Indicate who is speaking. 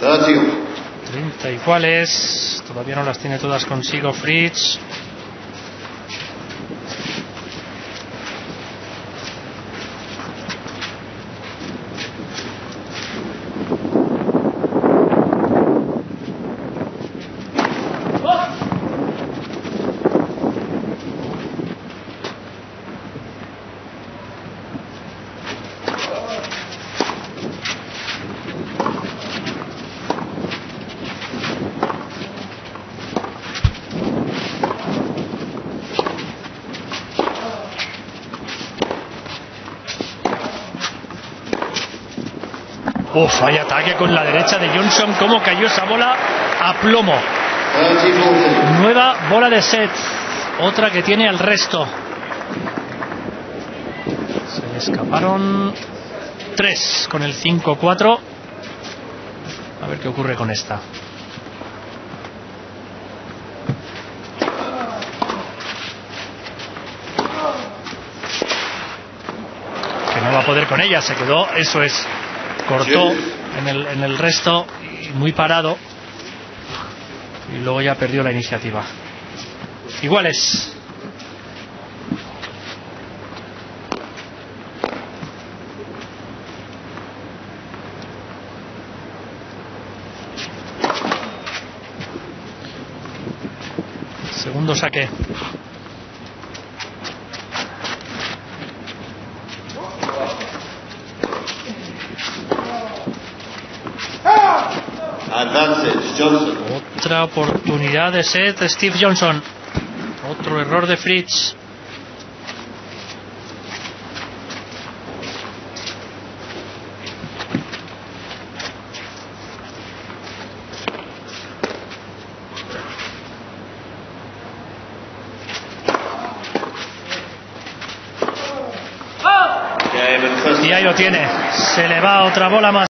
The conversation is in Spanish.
Speaker 1: Ratio. 30. ¿Y cuáles? Todavía no las tiene todas consigo Fritz. Uf, hay ataque con la derecha de Johnson. ¿Cómo cayó esa bola a plomo? Nueva bola de set. Otra que tiene al resto. Se le escaparon tres con el 5-4. A ver qué ocurre con esta. Que no va a poder con ella. Se quedó, eso es cortó en el, en el resto y muy parado y luego ya perdió la iniciativa. Iguales. Segundo saque. Otra oportunidad de set Steve Johnson. Otro error de Fritz.
Speaker 2: First.
Speaker 1: Y ahí lo tiene. Se le va otra bola más.